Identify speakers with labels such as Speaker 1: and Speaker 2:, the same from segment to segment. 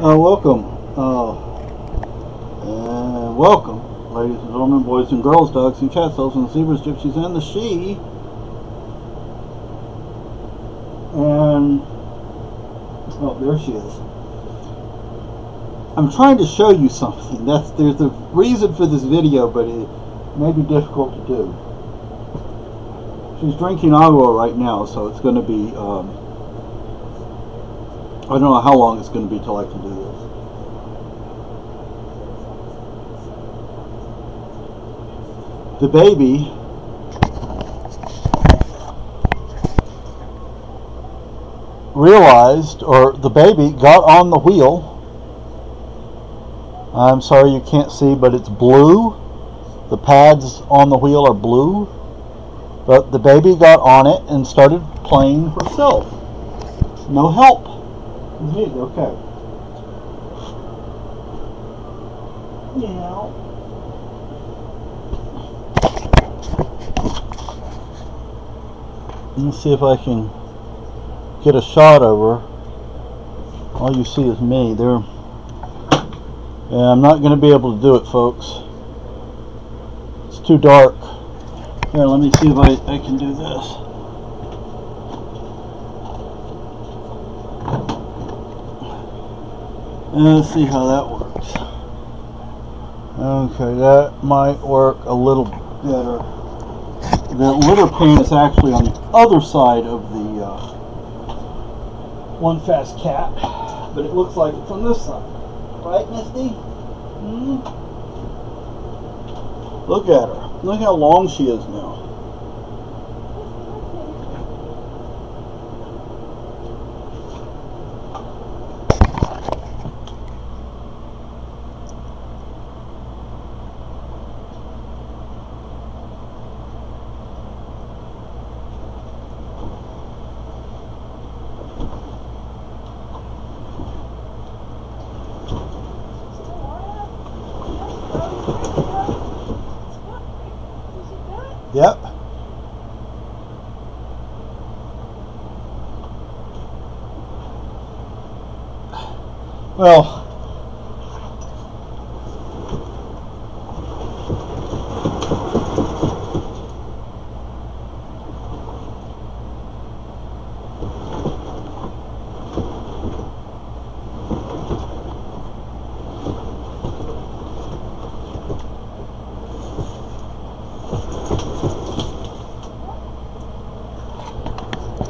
Speaker 1: Uh, welcome. Uh, and welcome, ladies and gentlemen, boys and girls, dogs and cats, elves and zebras, gypsies, and the she. And, oh, there she is. I'm trying to show you something. That's There's a reason for this video, but it may be difficult to do. She's drinking agua right now, so it's going to be, um, I don't know how long it's going to be till I can do this. The baby realized, or the baby got on the wheel. I'm sorry you can't see, but it's blue. The pads on the wheel are blue. But the baby got on it and started playing herself. No help. Okay. Yeah. Let's see if I can get a shot of her. All you see is me. There. Yeah, I'm not going to be able to do it, folks. It's too dark. Here, let me see if I, I can do this. Let's see how that works. Okay, that might work a little better. The litter pan is actually on the other side of the uh, one fast cat, but it looks like it's on this side. Right, Misty? Hmm? Look at her. Look how long she is now. Yep. Well,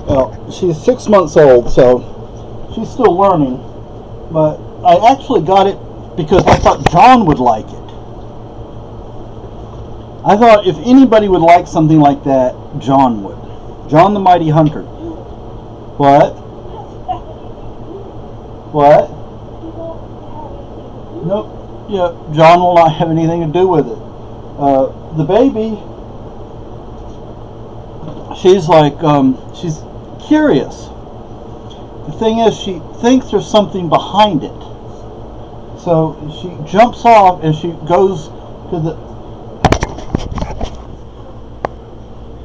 Speaker 1: well, she's six months old, so she's still learning. But I actually got it because I thought John would like it. I thought if anybody would like something like that, John would. John the Mighty Hunter. What? What? Nope. Yeah, John will not have anything to do with it. Uh, the baby, she's like, um, she's curious. The thing is, she thinks there's something behind it. So she jumps off and she goes to the.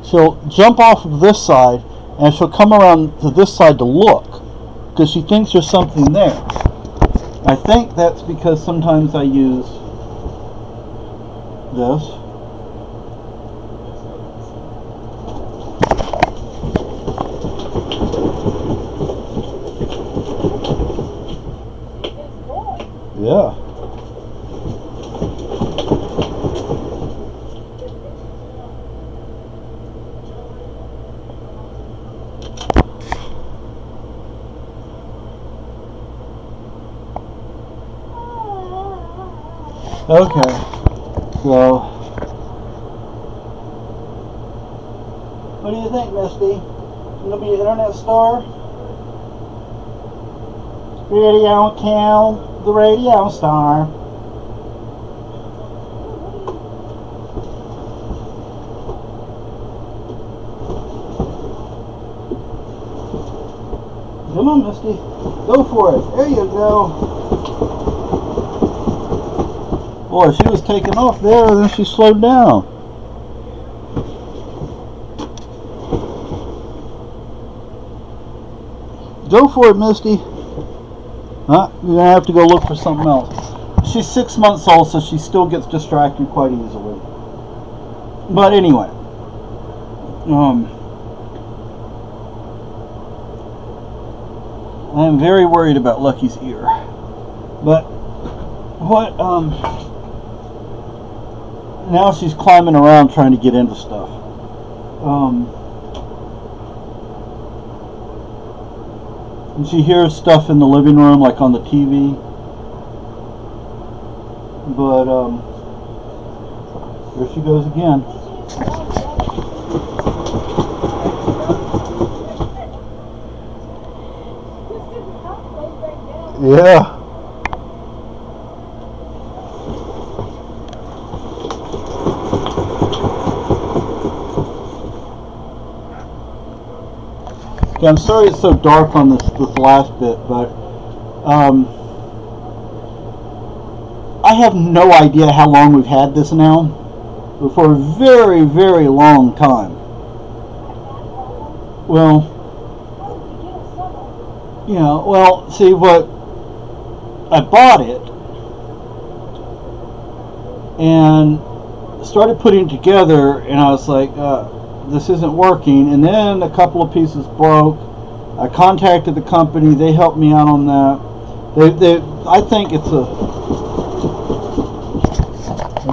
Speaker 1: She'll jump off of this side and she'll come around to this side to look because she thinks there's something there. I think that's because sometimes I use this. Yeah. Okay. So, what do you think, Misty? Gonna be an internet star? Radio Cal, the radio star. Come on, Misty. Go for it. There you go. Boy, she was taking off there, and then she slowed down. Go for it, Misty. Huh? You're gonna have to go look for something else. She's six months old, so she still gets distracted quite easily. But anyway, um, I am very worried about Lucky's ear. But what um now she's climbing around trying to get into stuff. Um and she hears stuff in the living room like on the TV. But um there she goes again. Yeah. Yeah, I'm sorry it's so dark on this this last bit, but um, I have no idea how long we've had this now, but for a very very long time. Well, you know, well, see what I bought it and started putting it together, and I was like. Uh, this isn't working. And then a couple of pieces broke. I contacted the company. They helped me out on that. They, they, I think it's a.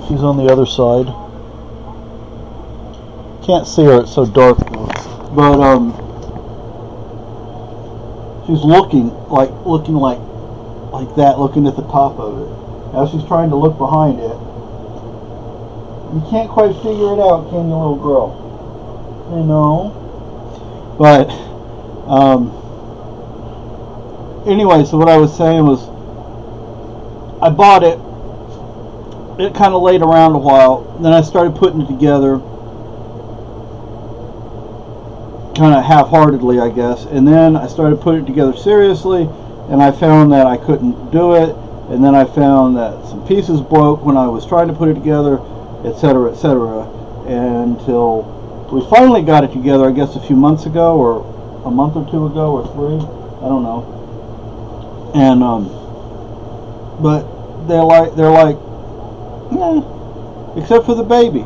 Speaker 1: She's on the other side. Can't see her. It's so dark though. But um, she's looking like looking like like that, looking at the top of it. Now she's trying to look behind it. You can't quite figure it out, can you, little girl? You know. But um, anyway, so what I was saying was, I bought it. It kind of laid around a while. Then I started putting it together, kind of half-heartedly, I guess. And then I started putting it together seriously, and I found that I couldn't do it. And then I found that some pieces broke when I was trying to put it together, etc., etc. Until we finally got it together, I guess, a few months ago, or a month or two ago, or three. I don't know. And um, but they're like they're like, eh, except for the baby.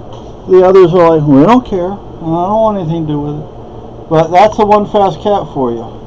Speaker 1: The others are like, we don't care. I don't want anything to do with it. But that's a one fast cat for you.